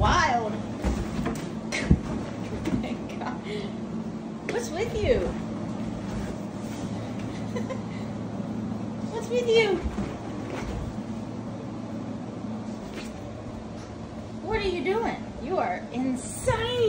wild. What's with you? What's with you? What are you doing? You are insane.